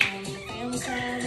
family time.